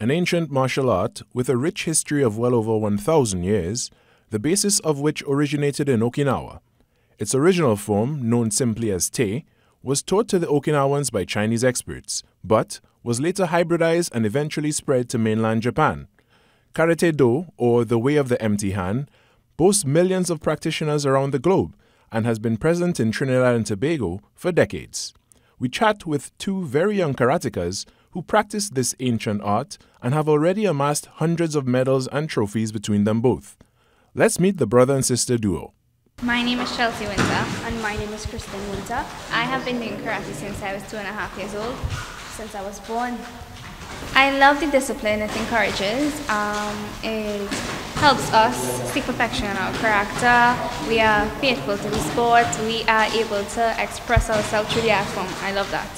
An ancient martial art with a rich history of well over 1,000 years, the basis of which originated in Okinawa. Its original form, known simply as Te, was taught to the Okinawans by Chinese experts, but was later hybridized and eventually spread to mainland Japan. Karate Do, or the Way of the Empty Hand, boasts millions of practitioners around the globe and has been present in Trinidad and Tobago for decades. We chat with two very young karatekas who practice this ancient art and have already amassed hundreds of medals and trophies between them both. Let's meet the brother and sister duo. My name is Chelsea Winter. And my name is Kristen Winter. I have been doing karate since I was two and a half years old. Since I was born, I love the discipline it encourages. Um, it helps us seek perfection in our character. We are faithful to the sport. We are able to express ourselves through the art form. I love that.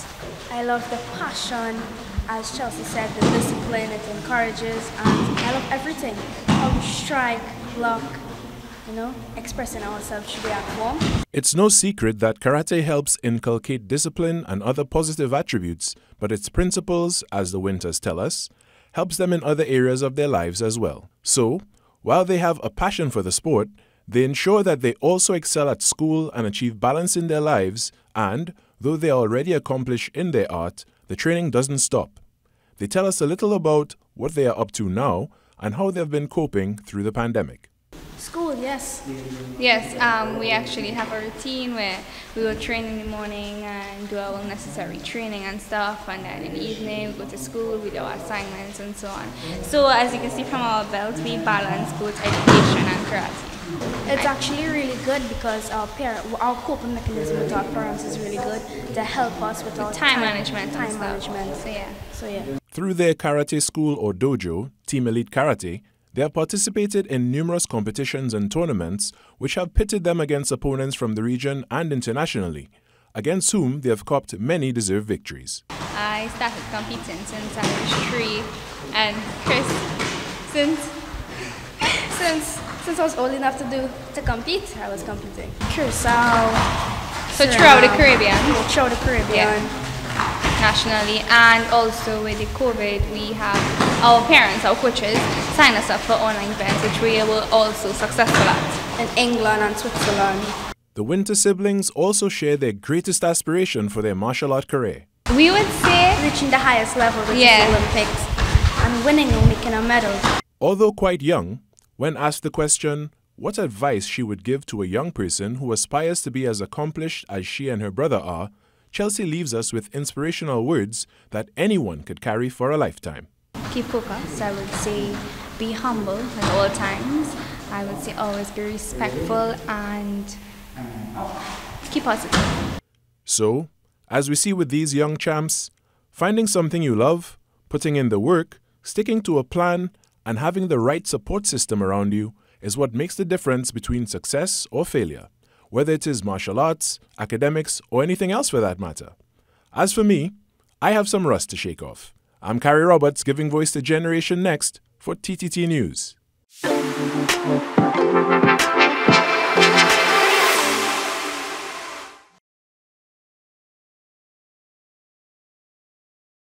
I love the passion, as Chelsea said, the discipline it encourages, and I love everything. How we strike, block, you know, expressing ourselves through the art form. It's no secret that karate helps inculcate discipline and other positive attributes, but its principles, as the Winters tell us, helps them in other areas of their lives as well. So, while they have a passion for the sport, they ensure that they also excel at school and achieve balance in their lives, and, though they are already accomplished in their art, the training doesn't stop. They tell us a little about what they are up to now and how they've been coping through the pandemic. School, yes. Yes, um, we actually have a routine where we will train in the morning and do our necessary training and stuff, and then in the evening we go to school, we do our assignments and so on. So as you can see from our belt, we balance both education and karate. It's actually really good because our parent, our coping mechanism with our parents is really good to help us with our Time management and Time stuff. management. So yeah. So yeah. Through their karate school or dojo, Team Elite Karate, they have participated in numerous competitions and tournaments which have pitted them against opponents from the region and internationally, against whom they have copped many deserved victories. I started competing since I was three, and Chris, since Since since I was old enough to do to compete, I was competing. Curacao, so throughout the Caribbean, throughout the Caribbean. Yeah. Nationally, and also with the COVID, we have our parents, our coaches, sign us up for online events, which we were also successful at. in England and Switzerland. The Winter siblings also share their greatest aspiration for their martial art career. We would say, Reaching the highest level, which Yeah. is the Olympics, and winning and making a medal. Although quite young, when asked the question, what advice she would give to a young person who aspires to be as accomplished as she and her brother are, Chelsea leaves us with inspirational words that anyone could carry for a lifetime. keep focused. I would say, be humble at all times. I would say, always be respectful and keep positive. So, as we see with these young champs, finding something you love, putting in the work, sticking to a plan, and having the right support system around you is what makes the difference between success or failure, whether it is martial arts, academics, or anything else for that matter. As for me, I have some rust to shake off. I'm Carrie Roberts giving voice to Generation Next for TTT News.